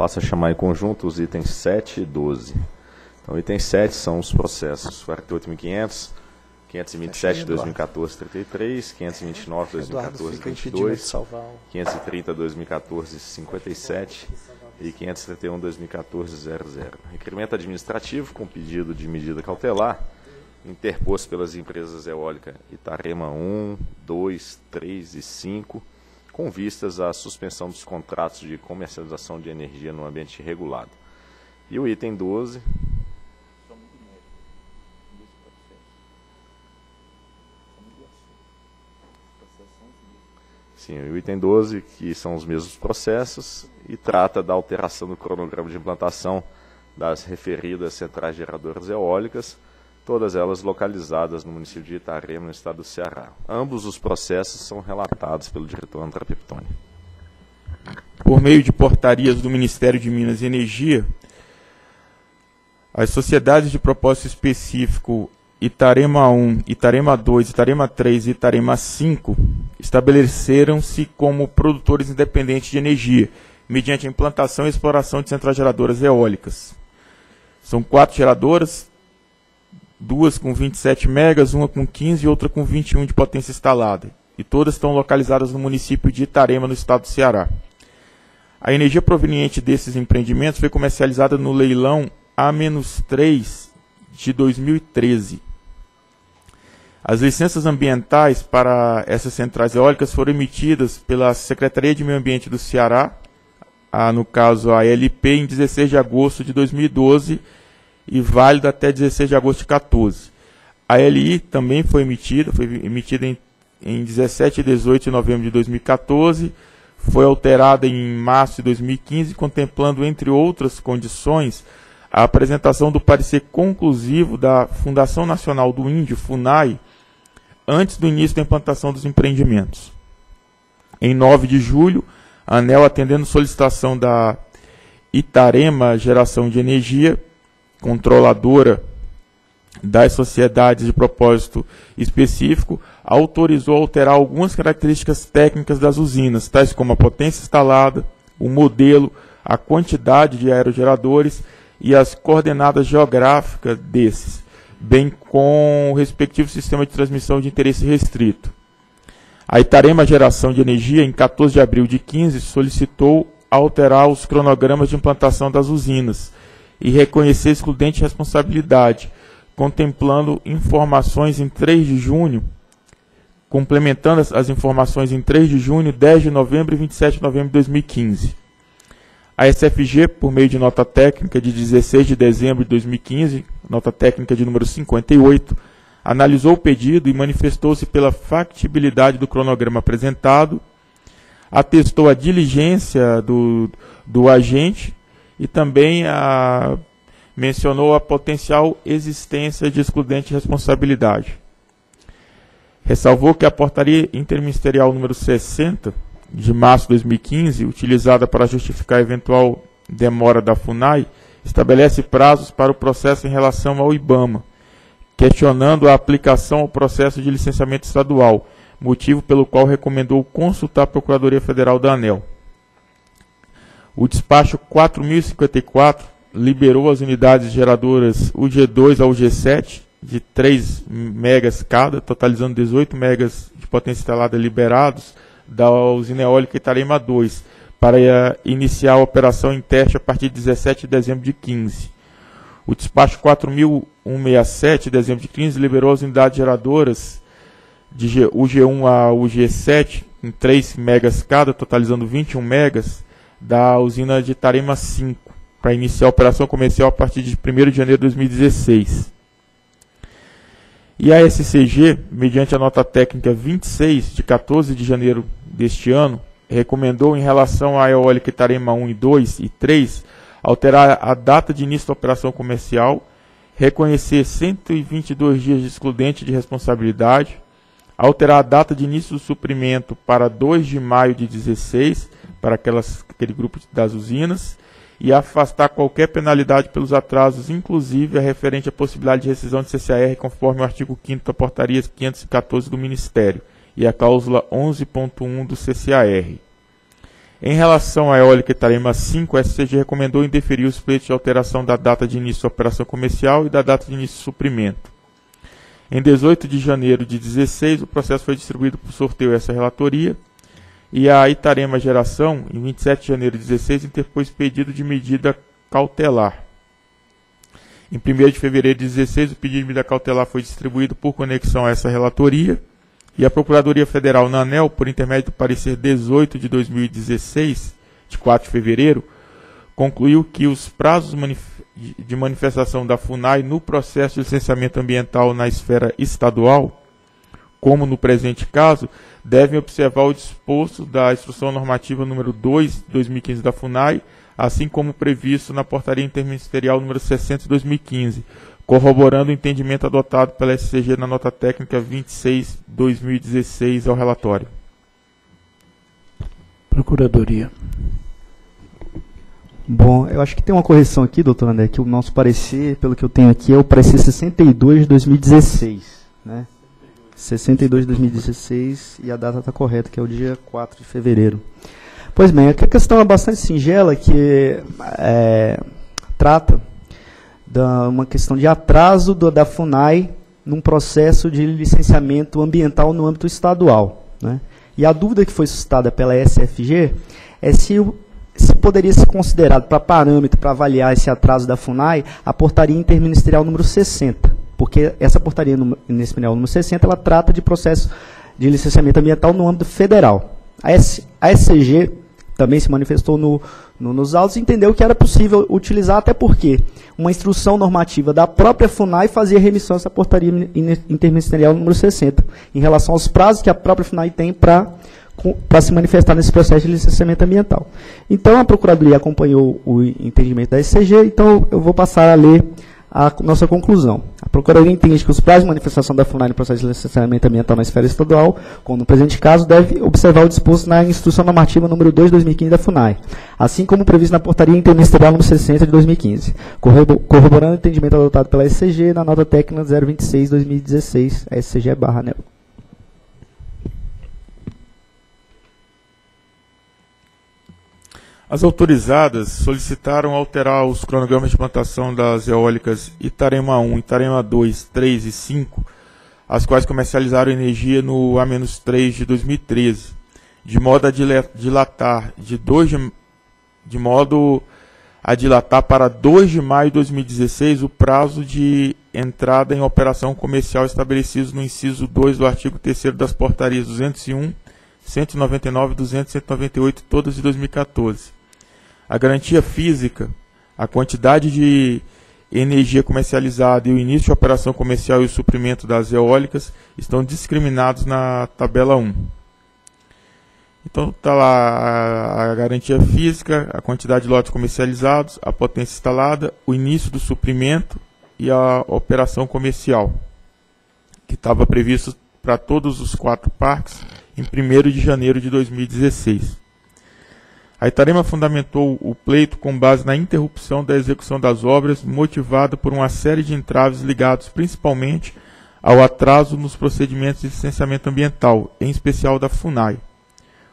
passo a chamar em conjunto os itens 7 e 12. Então, item 7 são os processos 48.500, 527 de 2014, 33, 529 de 2014, 22, 530 de 2014, 57 e 531 de 2014, 00. Requerimento administrativo com pedido de medida cautelar interposto pelas empresas eólicas Itarema 1, 2, 3 e 5, com vistas à suspensão dos contratos de comercialização de energia no ambiente regulado. E o item 12. Sim, o item 12, que são os mesmos processos, e trata da alteração do cronograma de implantação das referidas centrais geradoras eólicas, todas elas localizadas no município de Itarema, no estado do Ceará. Ambos os processos são relatados pelo diretor André Peptoni. Por meio de portarias do Ministério de Minas e Energia, as sociedades de propósito específico Itarema 1, Itarema 2, Itarema 3 e Itarema 5 estabeleceram-se como produtores independentes de energia, mediante a implantação e exploração de centrais geradoras eólicas. São quatro geradoras, duas com 27 megas, uma com 15 e outra com 21 de potência instalada. E todas estão localizadas no município de Itarema, no estado do Ceará. A energia proveniente desses empreendimentos foi comercializada no leilão A-3 de 2013. As licenças ambientais para essas centrais eólicas foram emitidas pela Secretaria de Meio Ambiente do Ceará, a, no caso a LP, em 16 de agosto de 2012 e válido até 16 de agosto de 14. A LI também foi emitida, foi emitida em, em 17 e 18 de novembro de 2014, foi alterada em março de 2015, contemplando, entre outras condições, a apresentação do parecer conclusivo da Fundação Nacional do Índio, FUNAI, antes do início da implantação dos empreendimentos. Em 9 de julho, a ANEL, atendendo solicitação da Itarema Geração de Energia, controladora das sociedades de propósito específico, autorizou alterar algumas características técnicas das usinas, tais como a potência instalada, o modelo, a quantidade de aerogeradores e as coordenadas geográficas desses, bem com o respectivo sistema de transmissão de interesse restrito. A Itarema Geração de Energia, em 14 de abril de 15, solicitou alterar os cronogramas de implantação das usinas, e reconhecer excludente de responsabilidade, contemplando informações em 3 de junho, complementando as, as informações em 3 de junho, 10 de novembro e 27 de novembro de 2015. A SFG, por meio de nota técnica de 16 de dezembro de 2015, nota técnica de número 58, analisou o pedido e manifestou-se pela factibilidade do cronograma apresentado, atestou a diligência do, do agente e também a, mencionou a potencial existência de excludente de responsabilidade. Ressalvou que a portaria interministerial número 60 de março de 2015, utilizada para justificar a eventual demora da FUNAI, estabelece prazos para o processo em relação ao IBAMA, questionando a aplicação ao processo de licenciamento estadual, motivo pelo qual recomendou consultar a Procuradoria Federal da ANEL. O despacho 4054 liberou as unidades geradoras UG2 ao G7 de 3 megas cada, totalizando 18 megas de potência instalada liberados da usina eólica Itarema 2, para iniciar a operação em teste a partir de 17 de dezembro de 15. O despacho 4167 de dezembro de 15 liberou as unidades geradoras de UG1 a UG7 em 3 megas cada, totalizando 21 megas, da usina de Tarema 5, para iniciar a operação comercial a partir de 1 de janeiro de 2016. E a SCG, mediante a nota técnica 26, de 14 de janeiro deste ano, recomendou, em relação à eólica Itarema 1 e 2 e 3, alterar a data de início da operação comercial, reconhecer 122 dias de excludente de responsabilidade, alterar a data de início do suprimento para 2 de maio de 16 para aquelas, aquele grupo das usinas e afastar qualquer penalidade pelos atrasos, inclusive a referente à possibilidade de rescisão de CCAR, conforme o artigo 5 da portaria 514 do Ministério e a cláusula 11.1 do CCAR. Em relação à eólica Itarema 5, a SCG recomendou indeferir os pleitos de alteração da data de início da operação comercial e da data de início do suprimento. Em 18 de janeiro de 16, o processo foi distribuído por sorteio a essa relatoria e a Itarema Geração, em 27 de janeiro de 16, interpôs pedido de medida cautelar. Em 1 de fevereiro de 16, o pedido de medida cautelar foi distribuído por conexão a essa relatoria e a Procuradoria Federal na ANEL, por intermédio do parecer 18 de 2016, de 4 de fevereiro, concluiu que os prazos de manifestação da FUNAI no processo de licenciamento ambiental na esfera estadual, como no presente caso, devem observar o disposto da Instrução Normativa número 2 de 2015 da FUNAI, assim como previsto na Portaria Interministerial número 60 de 2015, corroborando o entendimento adotado pela SCG na nota técnica 26/2016 ao relatório. Procuradoria. Bom, eu acho que tem uma correção aqui, doutor André, que o nosso parecer, pelo que eu tenho aqui, é o parecer 62 de 2016, né? 62 de 2016 e a data está correta, que é o dia 4 de fevereiro. Pois bem, a questão é bastante singela, que é, trata da uma questão de atraso do, da FUNAI num processo de licenciamento ambiental no âmbito estadual. Né? E a dúvida que foi suscitada pela SFG é se, se poderia ser considerado para parâmetro para avaliar esse atraso da FUNAI a portaria interministerial número 60, porque essa portaria interministerial número 60 ela trata de processo de licenciamento ambiental no âmbito federal. A, S, a SCG também se manifestou no, no, nos autos e entendeu que era possível utilizar, até porque uma instrução normativa da própria FUNAI fazia remissão a essa portaria interministerial número 60, em relação aos prazos que a própria FUNAI tem para para se manifestar nesse processo de licenciamento ambiental. Então, a Procuradoria acompanhou o entendimento da SCG, então eu vou passar a ler a nossa conclusão. A Procuradoria entende que os prazos de manifestação da FUNAI no processo de licenciamento ambiental na esfera estadual, como no presente caso, deve observar o disposto na Instrução Normativa número 2 de 2015 da FUNAI, assim como previsto na Portaria Interministerial número 60 de 2015, corroborando o entendimento adotado pela SCG na nota técnica 026-2016, SCG barra NEL. As autorizadas solicitaram alterar os cronogramas de plantação das eólicas Itarema 1, Itarema 2, 3 e 5, as quais comercializaram energia no A-3 de 2013, de modo a dilatar de 2 de, de modo a dilatar para 2 de maio de 2016 o prazo de entrada em operação comercial estabelecido no inciso 2 do artigo 3 das portarias 201, 199 e 200 198, todas de 2014 a garantia física, a quantidade de energia comercializada e o início de operação comercial e o suprimento das eólicas estão discriminados na tabela 1. Então está lá a, garantia física, a quantidade de lotes comercializados, a potência instalada, o início do suprimento e a operação comercial, que estava previsto para todos os quatro parques em 1 de janeiro de 2016. A Itarema fundamentou o pleito com base na interrupção da execução das obras, motivada por uma série de entraves ligados principalmente ao atraso nos procedimentos de licenciamento ambiental, em especial da FUNAI.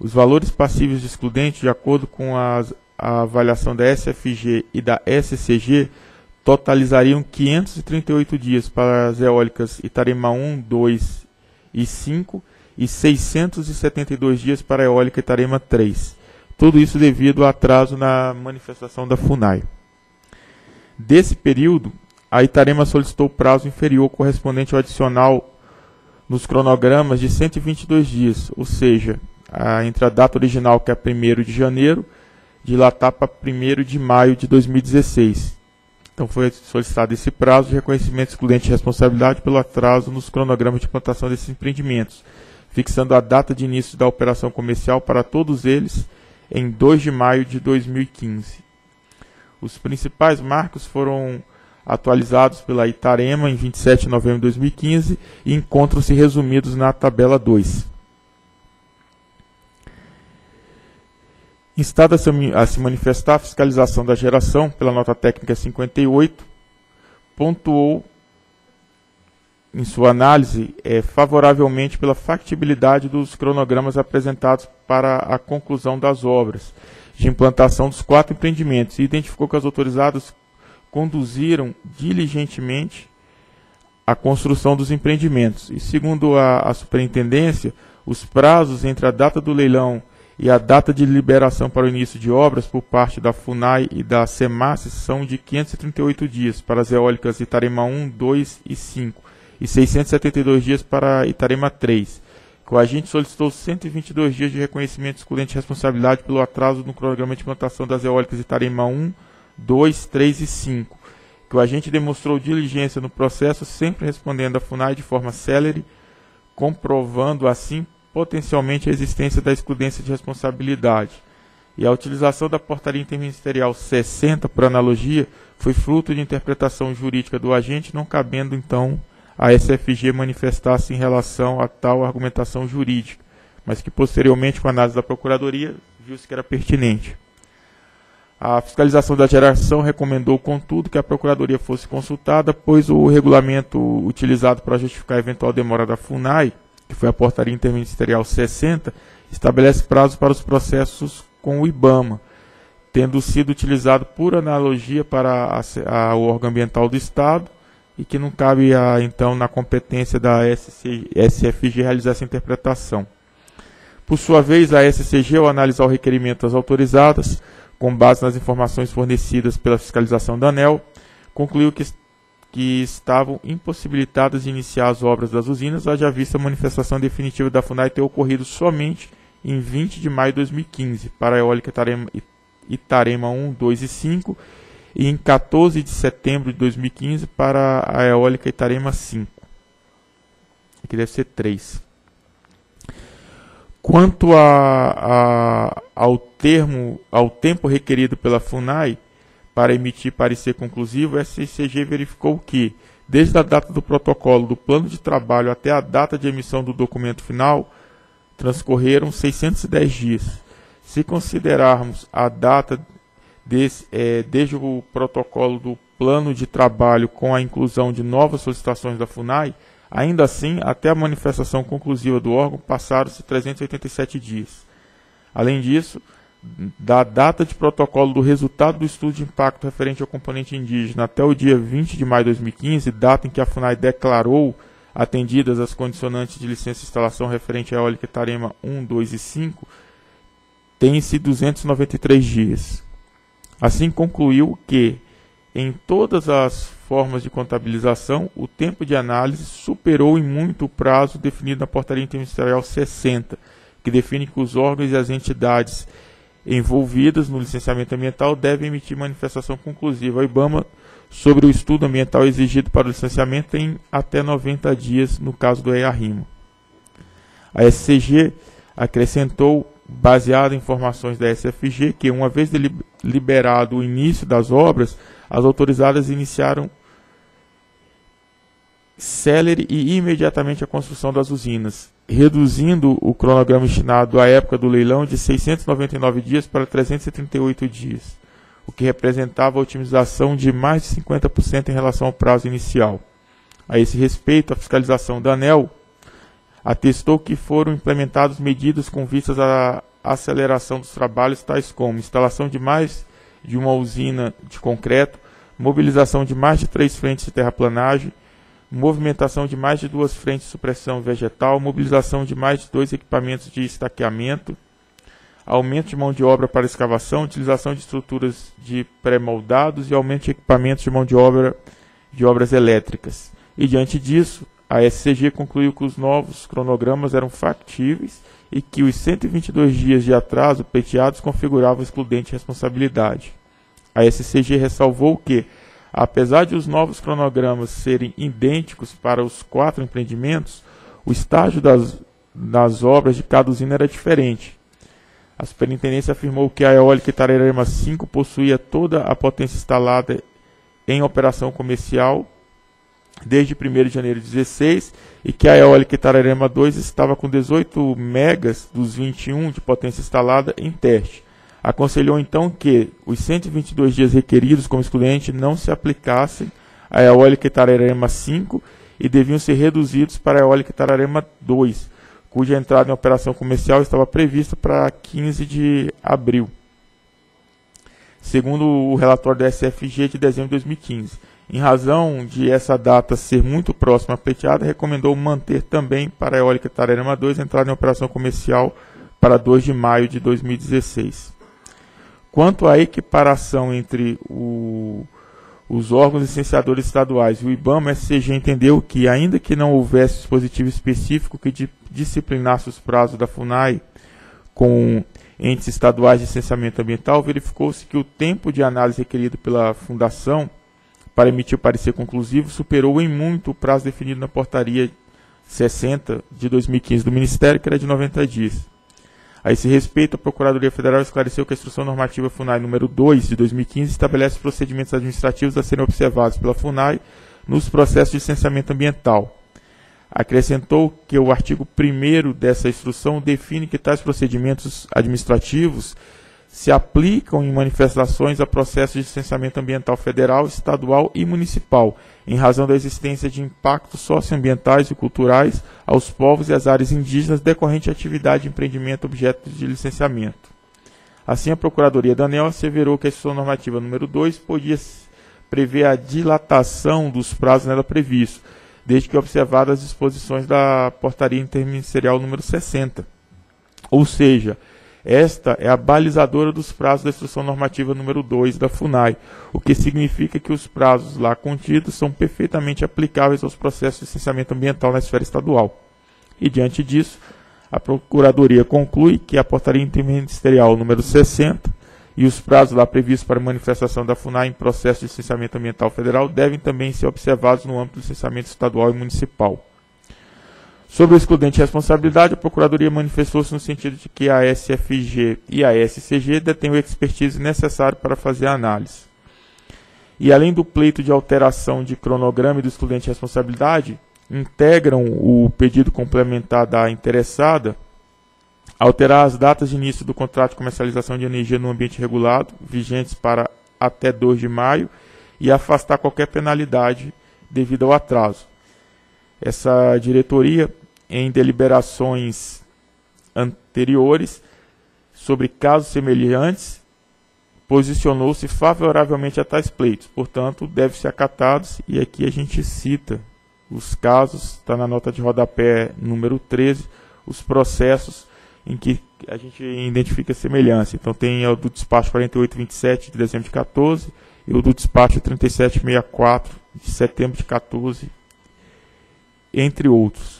Os valores passíveis de excludente, de acordo com a, avaliação da SFG e da SCG, totalizariam 538 dias para as eólicas Itarema 1, 2 e 5 e 672 dias para a eólica Itarema 3. Tudo isso devido ao atraso na manifestação da FUNAI. Desse período, a Itarema solicitou prazo inferior correspondente ao adicional nos cronogramas de 122 dias, ou seja, a, entre a data original, que é 1 de janeiro, dilatar para 1 de maio de 2016. Então foi solicitado esse prazo de reconhecimento excludente de responsabilidade pelo atraso nos cronogramas de plantação desses empreendimentos, fixando a data de início da operação comercial para todos eles em 2 de maio de 2015. Os principais marcos foram atualizados pela Itarema em 27 de novembro de 2015 e encontram-se resumidos na tabela 2. Instada a se manifestar a fiscalização da geração pela nota técnica 58, pontuou em sua análise, é, favoravelmente pela factibilidade dos cronogramas apresentados para a conclusão das obras de implantação dos quatro empreendimentos e identificou que as autorizadas conduziram diligentemente a construção dos empreendimentos. E segundo a, a superintendência, os prazos entre a data do leilão e a data de liberação para o início de obras por parte da FUNAI e da SEMAS são de 538 dias para as eólicas Itarema 1, 2 e 5 e 672 dias para Itarema 3. O agente solicitou 122 dias de reconhecimento excludente de responsabilidade pelo atraso no cronograma de implantação das eólicas Itarema 1, 2, 3 e 5. Que o agente demonstrou diligência no processo, sempre respondendo à FUNAI de forma célere, comprovando assim potencialmente a existência da excludência de responsabilidade. E a utilização da portaria interministerial 60, por analogia, foi fruto de interpretação jurídica do agente, não cabendo então a SFG manifestar-se em relação a tal argumentação jurídica, mas que posteriormente, com a análise da Procuradoria, viu-se que era pertinente. A fiscalização da geração recomendou, contudo, que a Procuradoria fosse consultada, pois o regulamento utilizado para justificar a eventual demora da FUNAI que foi a portaria interministerial 60, estabelece prazos para os processos com o IBAMA, tendo sido utilizado por analogia para a, a, o órgão ambiental do Estado e que não cabe a, então na competência da SC, SFG realizar essa interpretação. Por sua vez, a SCG, ao analisar o requerimento das autorizadas, com base nas informações fornecidas pela fiscalização da ANEL, concluiu que que estavam impossibilitadas de iniciar as obras das usinas, haja vista a manifestação definitiva da FUNAI ter ocorrido somente em 20 de maio de 2015 para a eólica Itarema, Itarema 1, 2 e 5 e em 14 de setembro de 2015 para a eólica Itarema 5. Aqui deve ser 3. Quanto a, a, ao termo, ao tempo requerido pela FUNAI, para emitir parecer conclusivo, a SCG verificou que, desde a data do protocolo do plano de trabalho até a data de emissão do documento final, transcorreram 610 dias. Se considerarmos a data é, desde o protocolo do plano de trabalho com a inclusão de novas solicitações da FUNAI, ainda assim, até a manifestação conclusiva do órgão, passaram-se 387 dias. Além disso, da data de protocolo do resultado do estudo de impacto referente ao componente indígena até o dia 20 de maio de 2015, data em que a FUNAI declarou atendidas as condicionantes de licença de instalação referente à eólica Tarema 1, 2 e 5, tem-se 293 dias. Assim concluiu que, em todas as formas de contabilização, o tempo de análise superou em muito o prazo definido na Portaria Interministerial 60, que define que os órgãos e as entidades envolvidas no licenciamento ambiental devem emitir manifestação conclusiva ao IBAMA sobre o estudo ambiental exigido para o licenciamento em até 90 dias no caso do EARIMO. A SCG acrescentou, baseado em informações da SFG, que uma vez liberado o início das obras, as autorizadas iniciaram célere e imediatamente a construção das usinas, reduzindo o cronograma destinado à época do leilão de 699 dias para 338 dias, o que representava a otimização de mais de 50% em relação ao prazo inicial. A esse respeito, a fiscalização da ANEL atestou que foram implementadas medidas com vistas à aceleração dos trabalhos, tais como instalação de mais de uma usina de concreto, mobilização de mais de três frentes de terraplanagem, movimentação de mais de duas frentes de supressão vegetal, mobilização de mais de dois equipamentos de estaqueamento, aumento de mão de obra para escavação, utilização de estruturas de pré-moldados e aumento de equipamentos de mão de obra de obras elétricas. E diante disso, a SCG concluiu que os novos cronogramas eram factíveis e que os 122 dias de atraso pleiteados configuravam excludente de responsabilidade. A SCG ressalvou que Apesar de os novos cronogramas serem idênticos para os quatro empreendimentos, o estágio das, das obras de cada usina era diferente. A superintendência afirmou que a eólica Itararema 5 possuía toda a potência instalada em operação comercial desde 1 de janeiro de 16 e que a eólica Itararema 2 estava com 18 megas dos 21 de potência instalada em teste. Aconselhou então que os 122 dias requeridos como excludente não se aplicassem à eólica Itararema 5 e deviam ser reduzidos para a eólica Itararema 2, cuja entrada em operação comercial estava prevista para 15 de abril, segundo o relatório da SFG de dezembro de 2015. Em razão de essa data ser muito próxima à pleiteada, recomendou manter também para a eólica Itararema 2 a entrada em operação comercial para 2 de maio de 2016. Quanto à equiparação entre o os órgãos licenciadores estaduais e o IBAMA SCG entendeu que, ainda que não houvesse dispositivo específico que di disciplinasse os prazos da FUNAI com entes estaduais de licenciamento ambiental, verificou-se que o tempo de análise requerido pela Fundação para emitir o parecer conclusivo superou em muito o prazo definido na portaria 60 de 2015 do Ministério, que era de 90 dias. A esse respeito, a Procuradoria Federal esclareceu que a Instrução Normativa FUNAI número 2 de 2015 estabelece procedimentos administrativos a serem observados pela FUNAI nos processos de licenciamento ambiental. Acrescentou que o artigo 1 dessa instrução define que tais procedimentos administrativos se aplicam em manifestações a processos de licenciamento ambiental federal, estadual e municipal, em razão da existência de impactos socioambientais e culturais aos povos e às áreas indígenas decorrente de atividade de empreendimento objeto de licenciamento. Assim, a Procuradoria Daniel asseverou que a instrução normativa número 2 podia prever a dilatação dos prazos nela previstos, desde que observadas as disposições da Portaria Interministerial número 60. Ou seja, esta é a balizadora dos prazos da Instrução Normativa número 2 da FUNAI, o que significa que os prazos lá contidos são perfeitamente aplicáveis aos processos de licenciamento ambiental na esfera estadual. E diante disso, a Procuradoria conclui que a Portaria Interministerial número 60 e os prazos lá previstos para manifestação da FUNAI em processo de licenciamento ambiental federal devem também ser observados no âmbito do licenciamento estadual e municipal. Sobre o excludente de responsabilidade, a Procuradoria manifestou-se no sentido de que a SFG e a SCG detêm o expertise necessário para fazer a análise. E além do pleito de alteração de cronograma e do excludente de responsabilidade, integram o pedido complementar da interessada alterar as datas de início do contrato de comercialização de energia no ambiente regulado, vigentes para até 2 de maio, e afastar qualquer penalidade devido ao atraso. Essa diretoria, em deliberações anteriores sobre casos semelhantes, posicionou-se favoravelmente a tais pleitos, portanto, deve ser acatados, e aqui a gente cita os casos, está na nota de rodapé número 13, os processos em que a gente identifica semelhança. Então tem o do despacho 4827 de dezembro de 14 e o do despacho 3764 de setembro de 14 entre outros.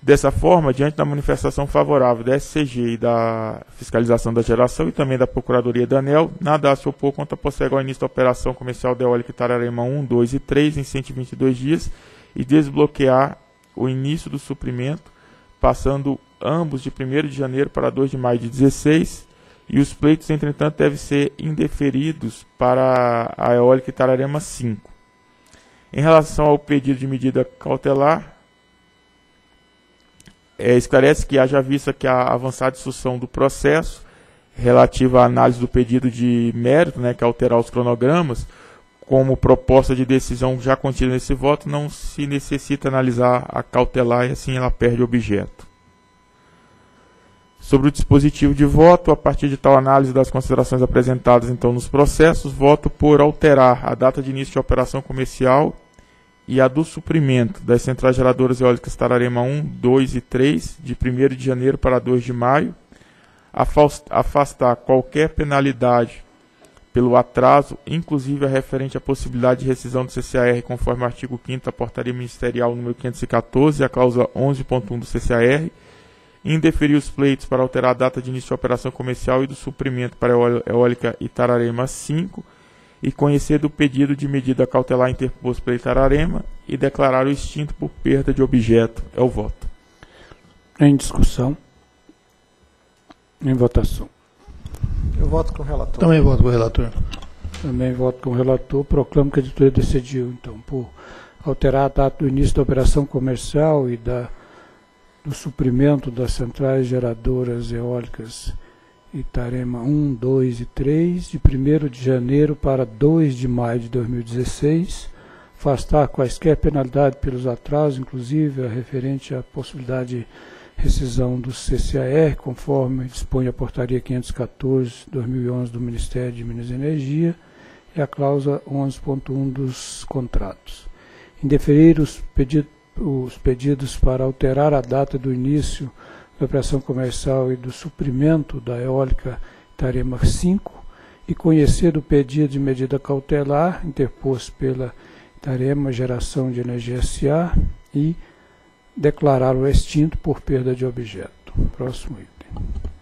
Dessa forma, diante da manifestação favorável da SCG e da fiscalização da geração e também da Procuradoria da ANEL, nada a se opor quanto a possegar início da operação comercial da eólica Itararema 1, 2 e 3 em 122 dias e desbloquear o início do suprimento, passando ambos de 1 de janeiro para 2 de maio de 16, e os pleitos, entretanto, devem ser indeferidos para a eólica Itararema 5. Em relação ao pedido de medida cautelar, é, esclarece que haja vista que a avançada discussão do processo relativa à análise do pedido de mérito, né, que é alterar os cronogramas, como proposta de decisão já contida nesse voto, não se necessita analisar a cautelar e assim ela perde objeto. Sobre o dispositivo de voto, a partir de tal análise das considerações apresentadas então nos processos, voto por alterar a data de início de operação comercial e a do suprimento das centrais geradoras eólicas Tararema 1, 2 e 3, de 1 de janeiro para 2 de maio, afastar qualquer penalidade pelo atraso, inclusive a referente à possibilidade de rescisão do CCAR conforme o artigo 5 da Portaria Ministerial número 514 e a cláusula 11.1 do CCAR, indeferir os pleitos para alterar a data de início de operação comercial e do suprimento para a eólica Itararema 5, e conhecer do pedido de medida cautelar interposto pela Itararema e declarar o extinto por perda de objeto. É o voto. Em discussão. Em votação. Eu voto com o relator. Também voto com o relator. Também voto com o relator. Proclamo que a editoria decidiu, então, por alterar a data do início da operação comercial e da, do suprimento das centrais geradoras eólicas Itarema 1, 2 e 3, de 1 de janeiro para 2 de maio de 2016, afastar quaisquer penalidade pelos atrasos, inclusive a referente à possibilidade de rescisão do CCAR, conforme dispõe a portaria 514/2011 do Ministério de Minas e Energia e a cláusula 11.1 dos contratos. Indeferir os, pedi os pedidos para alterar a data do início da operação comercial e do suprimento da eólica Tarema 5 e conhecer o pedido de medida cautelar interposto pela Tarema Geração de Energia SA e declarar o extinto por perda de objeto. Próximo item.